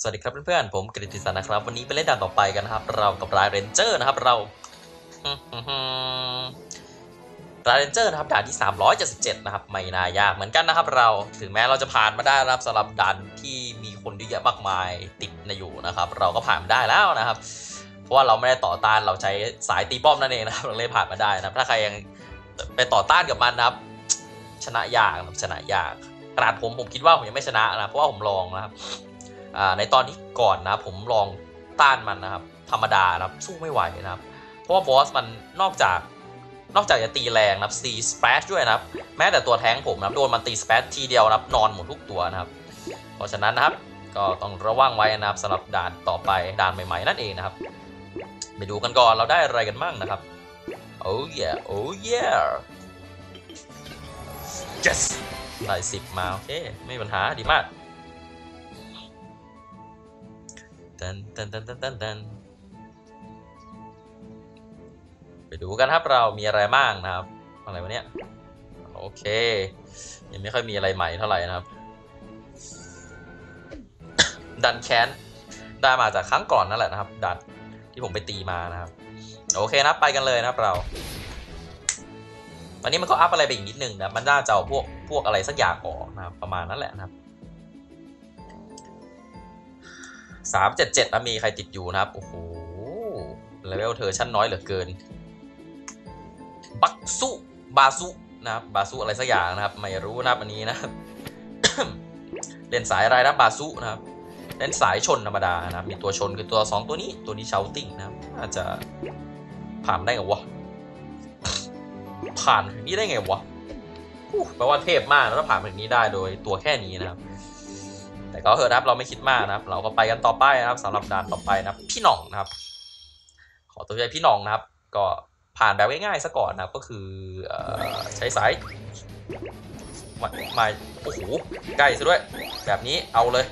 สวัสดีครับเพื่อนๆ ผมกฤติสันนะครับ วันนี้ไปเล่นด่านต่อไปกันนะครับ เรากับ Line Ranger นะครับเรา Line Ranger นะครับด่านที่ 377 นะครับ ไม่น่ายากเหมือนกันนะครับ เราถึงแม้เราจะผ่านมาได้นะครับสำหรับด่านที่มีคนเยอะมากมายติดในอยู่นะครับ เราก็ผ่านมาได้แล้วนะครับ เพราะว่าเราไม่ได้ต่อต้านเราใช้สายตีป้อมนั่นเองนะครับเราเลยผ่านมาได้นะครับ ถ้าใครยังไปต่อต้านกับมันนะครับ ชนะยากนะชนะยากขนาดผมผมคิดว่าผมยังไม่ชนะนะเพราะว่าผมลองนะครับ ในตอนที่ก่อนนะผมลองต้านมันนะครับ ธรรมดานะครับสู้ไม่ไหวนะครับ เพราะว่าบอสมันนอกจากนอกจากจะตีแรงนะครับซีสเปชด้วยนะครับ แม้แต่ตัวแท้งผมนะครับโดนมันตีสเปชทีเดียวนะครับนอนหมดทุกตัวนะครับ เพราะฉะนั้นนะครับ ก็ต้องระวังไว้นะครับสำหรับด่านต่อไปด่านใหม่ ๆ นั่นเองนะครับ ไปดูกันก่อนเราได้อะไรกันบ้างนะครับโอ้ยโอ้ย yes ได้สิบมา โอเค ไม่มีปัญหาดีมาก ตันตันตันตันตันตันไปดูกันครับเรามีอะไรบ้างนะครับ อะไรวะเนี่ยโอเค ยังไม่ค่อยมีอะไรใหม่เท่าไหร่นะครับ ดันแคนได้มาจากครั้งก่อนนั่นแหละนะครับ ดันที่ผมไปตีมานะครับ โอเคนะไปกันเลยนะครับเราตอนนี้มันก็อัพอะไรไปอีกนิดนึงนะมันน่าจะเอาพวกพวกอะไรสักอย่างออกนะครับประมาณนั้นแหละนะครับ สามเจ็ดเจ็ดมีใครติดอยู่นะครับ โอ้โหเลเวลเธอชั้นน้อยเหลือเกิน บักซุบาซุนะครับบาซุอะไรสักอย่างนะครับ ไม่รู้นะครับอันนี้นะครับเล่นสายอะไรนะบาซุนะครับเล่นสายชนธรรมดานะครับ มีตัวชนคือตัว2ตัวนี้ตัวนี้เชาติ้งนะครับน่าจจะผ่านได้ไงวะผ่านถึงนี้ได้ไงวะแปลว่าเทพมากแล้วถ้าผ่านถึงนี้ได้โดยตัวแค่นี้นะครับ แต่ก็เถอะนะครับเราไม่คิดมากนะครับ เราก็ไปกันต่อไปนะครับสำหรับด่านต่อไปนะครับ พี่หน่องนะครับ ขอตัวใจพี่หน่องนะครับ ก็ผ่านแบบง่ายๆซะก่อนนะครับ ก็คืออใช้สายมามาโอ้โหใกล้ซะด้วย แบบนี้เอาเลย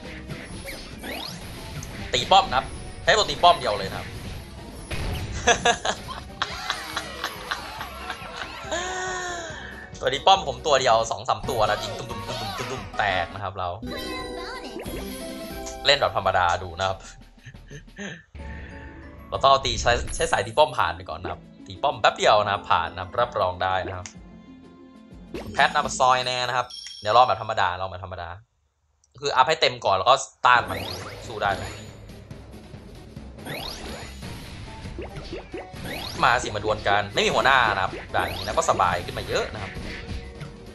ตีป้อมนะครับใช้ตัวตีป้อมเดียวเลยนะครับตัวตีป้อมผมตัวเดียวสองสามตัวนะยิงตุ้มตุ้มตุ้มตุ้มตุ้มตุ้มแตกนะครับเรา เล่นแบบธรรมดาดูนะครับ เราต้องเอาตีใช้ใช้สายตีป้อมผ่านไปก่อนนะครับ ตีป้อมแป๊บเดียวนะครับผ่านนะครับรับรองได้นะครับ แพทนำมาซอยแน่นะครับเดี๋ยวรอแบบธรรมดารอแบบธรรมดา คืออัพให้เต็มก่อนแล้วก็ต้านมันสู้ได้ไหมมาสิมาดวลกันไม่มีหัวหน้านะครับด่านนี้นะก็สบายขึ้นมาเยอะนะครับ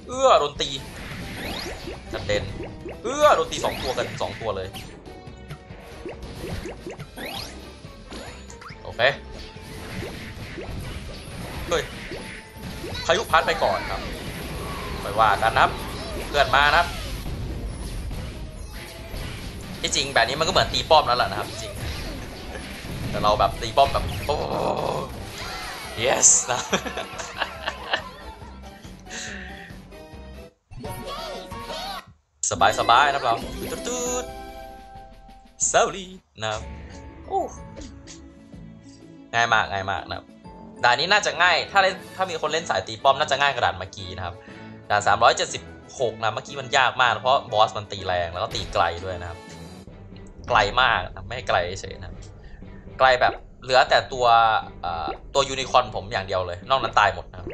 เอื้อโดนตีกระเด็นเอื้อโดนตีสองตัวกันสองตัวเลย โอเคเฮ้ยพายุพัดไปก่อนครับไปว่ากันนะเพื่อนมานะครับที่จริงแบบนี้มันก็เหมือนตีป้อมนั่นแหละนะครับจริงแต่เราแบบตีป้อมแบบโอ้ yes นะสบายสบายนะครับเรา ตุ๊ดตุ๊ดเซาลีนะครับโอ้ง่ายมากง่ายมากนะครับด่านนี้น่าจะง่าย ถ้าเล่นถ้ามีคนเล่นสายตีป้อมน่าจะง่ายกว่าด่านเมื่อกี้นะครับด่าน376นะเมื่อกี้มันยากมากเพราะบอสมันตีแรงแล้วก็ตีไกลด้วยนะครับ ไกลมากนะไม่ให้ไกลเฉยๆนะครับไกลแบบเหลือแต่ตัวเอ่อตัวยูนิคอร์นผมอย่างเดียวเลย นอกนั้นตายหมดนะครับ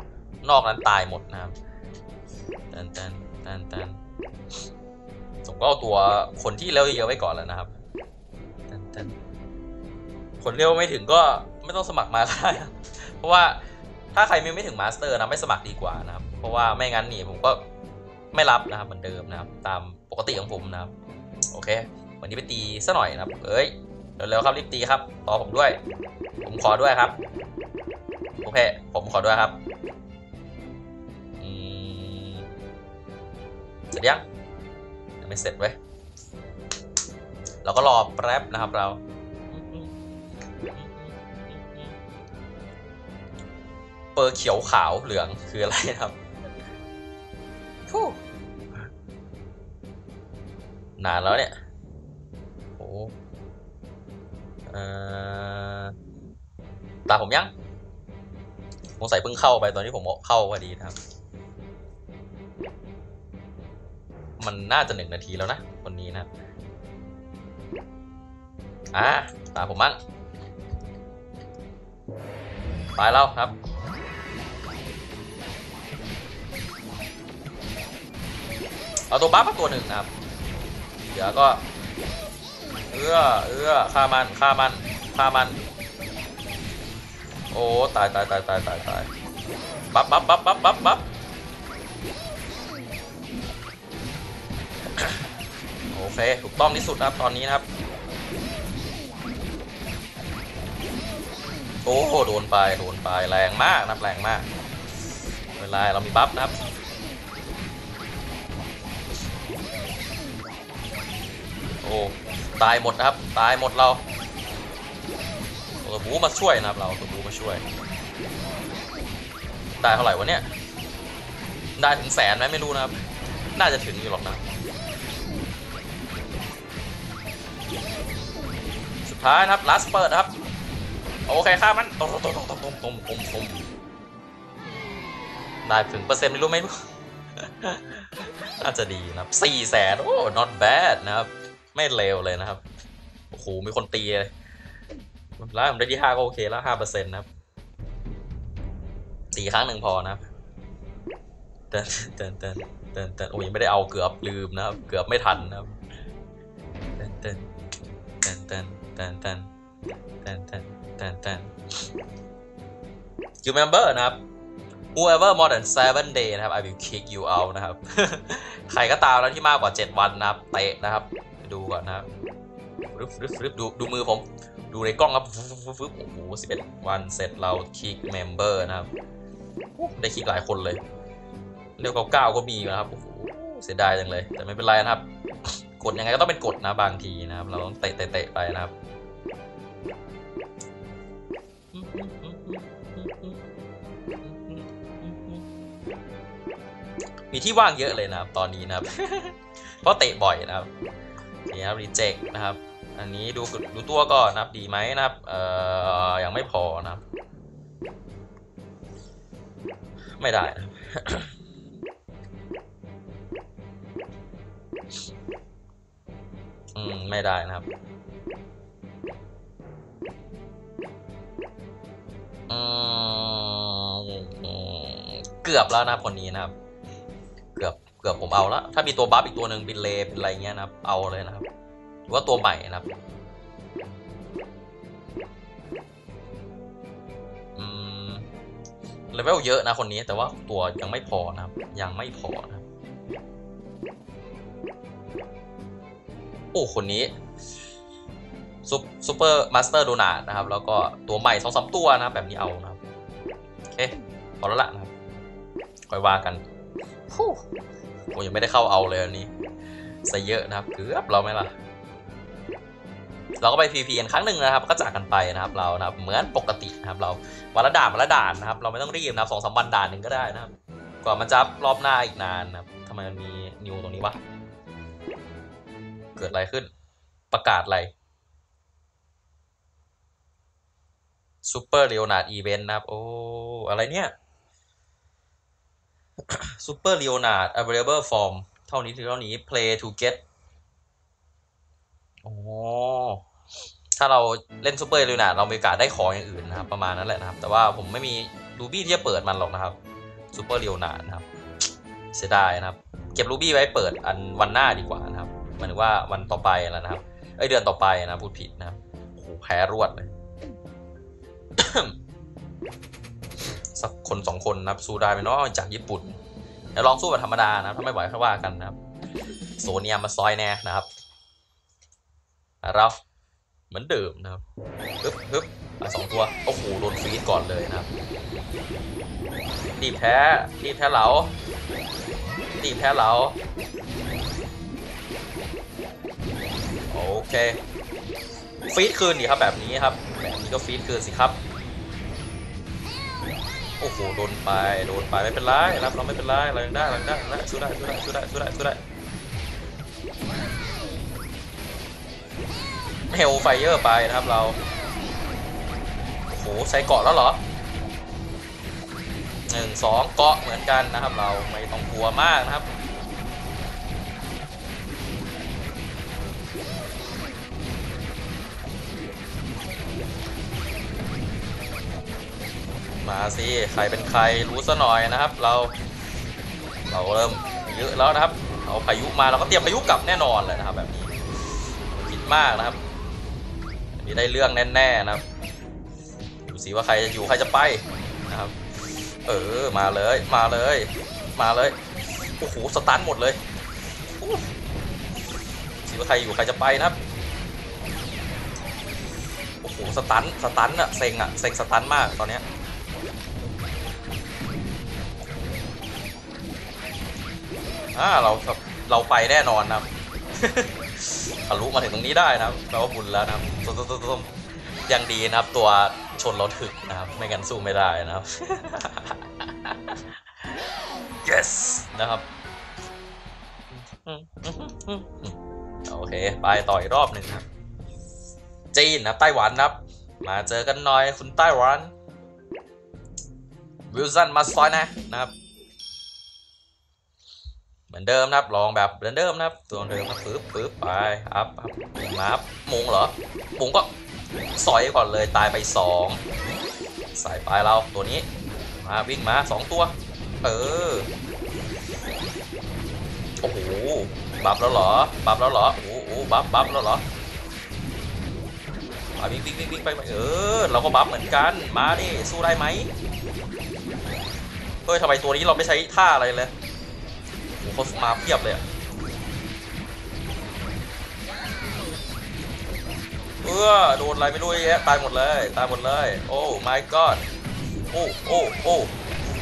นอกนั้นตายหมดนะครับตันตันตันตันผมก็เอาตัวคนที่เลเวลเยอะไว้ก่อนแล้วนะครับ ตันตันคนเลเวไม่ถึงก็ไม่ต้องสมัครมาก็ได้เพราะว่าถ้าใครไม่ไม่ถึง master นะไม่สมัครดีกว่านะครับ เพราะว่าไม่งั้นนี่ผมก็ไม่รับนะครับเหมือนเดิมนะครับ ตามปกติของผมนะครับ โอเค วันนี้ไปตีซะหน่อยนะครับ เอ้ยเร็วๆครับรีบตีครับรอผมด้วย ผมขอด้วยครับ โอเค ผมขอด้วยครับเสร็จยังยังไม่เสร็จเว้ย เราก็รอแป๊บนะครับเรา เปอร์เขียวขาวเหลืองคืออะไรนะครับฟู้นานแล้วเนี่ยโอ้เอ่อตาผมยังสงสัยเพิ่งเข้าไปตอนที่ผมเข้าพอดีนะครับ มันน่าจะหนึ่งนาทีแล้วนะคนนี้นะครับ อะตามผมมั่งไปแล้วครับเอาตัวบัฟมาตัวหนึ่งนะครับเดี๋ยวก็ เอื้อเอื้อฆ่ามันฆ่ามันฆ่ามัน โอ้ตายตายตายตายตายตาย buff buff buff buff buff buff โอเค ถูกต้องที่สุดนะครับตอนนี้นะครับ โอ้โหโดนไปโดนไปแรงมากนะแรงมากเป็นไรเรามี buff นะครับโอ้ตายหมดนะครับ ตายหมดเราตัวบูมาช่วยนะครับเราตัวบูมาช่วย ได้เท่าไหร่วะเนี่ย ได้ถึงแสนไหมไม่รู้นะครับ น่าจะถึงอยู่หรอกนะ สุดท้ายนะครับลาสเปิดครับ โอเคค่ามันตรงตรงตรงตรงตรงตรงตรงตรงได้ถึงเปอร์เซ็นต์ไม่รู้ไม่รู้น่าจะดีนะครับสี่แสนโอ้ not bad นะครับ ไม่เลวเลยนะครับ โอ้โห มีคนตีเลยแล้วผมได้ที่ห้าก็โอเคแล้วห้าเปอร์เซ็นต์นะครับสี่ครั้งหนึ่งพอนะครับเต้นเต้นเต้นเต้นเต้นโอ้ยไม่ได้เอาเกือบลืมนะครับ เกือบไม่ทันนะครับเต้นเต้นเต้นเต้นเต้นเต้นเต้น เต้นเต้นเต้น you remember นะครับ whoever more than seven day นะครับ I will kick you out นะครับ ใครก็ตามแล้วที่มากกว่า 7 วันนะครับเตะนะครับ ดูก่อนนะครับฟึบฟึบฟึบดูดูมือผม ดูในกล้องครับฟึบฟึบฟึบฟึบโอ้โห11วันเสร็จเราคิกเมมเบอร์นะครับ ได้คิกหลายคนเลย เรียกเก้าก็มีนะครับโอ้โหเสียดายจังเลย แต่ไม่เป็นไรนะครับ กดยังไงก็ต้องเป็นกดนะบางทีนะครับ เราต้องเตะเตะเตะไปนะครับ มีที่ว่างเยอะเลยนะครับตอนนี้นะครับ เพราะเตะบ่อยนะครับนี่ครับรีเจ็คนะครับ อันนี้ดูดูตัวก่อนนะครับดีไหมนะครับเอ่อยังไม่พอนะครับ ไม่ได้นะครับอืมไม่ได้นะครับอืมเกือบแล้วนะคนนี้นะครับือบเกือผมเอาล้วถ้ามีตัวบัฟอีกตัวหนึ่งบินเลเป็นอะไรเงี้ยนะครับ เอาเลยนะครับหรือว่าตัวใหม่นะครับอืมเลเวลเยอะนะคนนี้แต่ว่าตัวยังไม่พอนะครับ ยังไม่พอนะครับ โอ้คนนี้ซุปซูเปอร์มาสเตอร์โดนาทนะครับ แล้วก็ตัวใหม่สองสามตัวนะแบบนี้เอานะครับโอเคพอแล้วละนะครับค่อยว่ากัน ฮู้ยังไม่ได้เข้าเอาเลยอันนี้ซะเยอะนะครับเกือบเราไหมล่ะ เราก็ไป PPN ครั้งหนึ่งนะครับ ก็จากกันไปนะครับเรานะครับ เหมือนปกตินะครับ เราวันละด่านวันละด่านนะครับ เราไม่ต้องรีบนะสองสามวันด่านหนึ่งก็ได้นะครับกว่ามันจะรอบหน้าอีกนานนะครับทำไมมันมีนิวตรงนี้วะเกิดอะไรขึ้น ประกาศอะไร Super Leonard event นะครับ โอ้ อะไรเนี่ย Super Leonard available from เท่านี้ถึงเท่านี้ play to get โอ้ถ้าเราเล่น Super Leonard เรามีโอกาสได้ของอย่างอื่นนะครับประมาณนั้นแหละนะครับ แต่ว่าผมไม่มี ruby ที่จะเปิดมันหรอกนะครับ Super Leonard นะครับ เสียดายนะครับ เก็บรูบี้ไว้เปิดอันวันหน้าดีกว่านะครับหมายถึงว่าวันต่อไปแล้วนะครับเอ้ยเดือนต่อไปนะพูดผิดนะครับโอ้โหแพ้รวดเลย สักคนสองคนนะครับสู้ได้ไหมเนาะจากญี่ปุ่นเดี๋ยวลองสู้แบบธรรมดานะถ้าไม่ไหวค่อยว่ากันนะครับโซเนียมาซอยแน่นะครับเราเหมือนเดิมนะครับฮึบฮึบสองตัวโอ้โหโดนฟรีดก่อนเลยนะครับรีแพ้รีแพ้เหลารีแพ้เหลาโอเคฟีดคืนดีครับแบบนี้ครับ แบบนี้ก็ฟีดคืนสิครับ อ้โหโดนไปโดนไปไม่เป็นไรรับเราไม่เป็นไรเรายังได้เรายังได้เราสู้ได้สู้ได้สู้ได้สู้ได้สู้ได้เฮลไฟเยอร์ไปนะครับเราโอ้โหใส่เกาะแล้วเหรอหนึ่งสองเกาะเหมือนกันนะครับ เราไม่ต้องกลัวมากนะครับ มาสิใครเป็นใครรู้ซะหน่อยนะครับ เรา เราเริ่มเยอะแล้วนะครับ เอาพายุมาเราก็เตรียมพายุกลับแน่นอนเลยนะครับ แบบนี้คิดมากนะครับนนี้ได้เรื่องแน่ๆนะครับดูสิว่าใครจะอยู่ใครจะไปนะครับ เออมาเลยมาเลย มาเลยโอ้โหสตันหมดเลยดูสิว่าใครอยู่ใครจะไปนะครับโอ้โหสตันสตันอะเซ็งอะเซ็งสตันมากตอนเนี้ย อ่าเราเราไปแน่นอนนะครับทะลุมาถึงตรงนี้ได้นะครับเราบุญแล้วนะครับตุ้มตุ้มตุ้มตุ้มยังดีนะครับ ตัวชนเราถึกนะครับ ไม่งั้นสู้ไม่ได้นะครับ yes นะครับโอเค ไปต่ออีกรอบหนึ่งครับ จีนนะไต้หวันนะครับ มาเจอกันหน่อยคุณไต้หวัน วิลสันมาซอยนะนะครับ มือนเดิมนะครับลองแบบเหมือนเดิมนะครับตัวเดิมครับปึ๊บปึ๊บไปอัพอัพมาอัพมุงเหรอมุงก็สอยก่อนเลยตายไปสองสายปลายเราตัวนี้มาวิ่งมาสองตัว เออโอ้โหบัฟแล้วเหรอบัฟแล้วเหรอโอ้โหบัฟบัฟแล้วเหรอมาวิ่งวิ่งวิ่งไปไปเออเราก็บัฟเหมือนกันมาดิสู้ได้ไหมเฮ้ยทำไมตัวนี้เราไม่ใช้ท่าอะไรเลย เขามาเพียบเลยอะเออโดนอะไรไม่รู้แยะตายหมดเลยตายหมดเลย โอ้ my god โอ้โอ้โอ้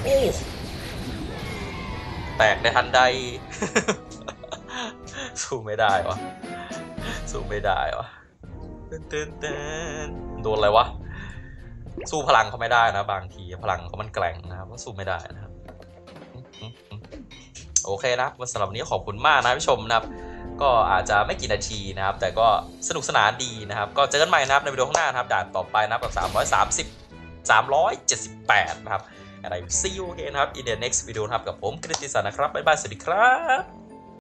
โอ้แตกในทันใด สู้ไม่ได้วะสู้ไม่ได้วะเต้นเต้นเต้นโดนอะไรวะ สู้พลังเขาไม่ได้นะ บางทีพลังเขามันแกร่งนะครับสู้ไม่ได้นะ โอเคนะครับสำหรับวันนี้ขอบคุณมากนะผู้ชมนะครับ ก็อาจจะไม่กี่นาทีนะครับ แต่ก็สนุกสนานดีนะครับ ก็เจอกันใหม่นะครับในวิดีโอข้างหน้านะครับด่านต่อไปนะครับกับ330 378 นะครับ อะไรซีโอเคนะครับ in the next video นะครับ กับผมคริสติสันนะครับ บ๊ายบาย สวัสดีครับ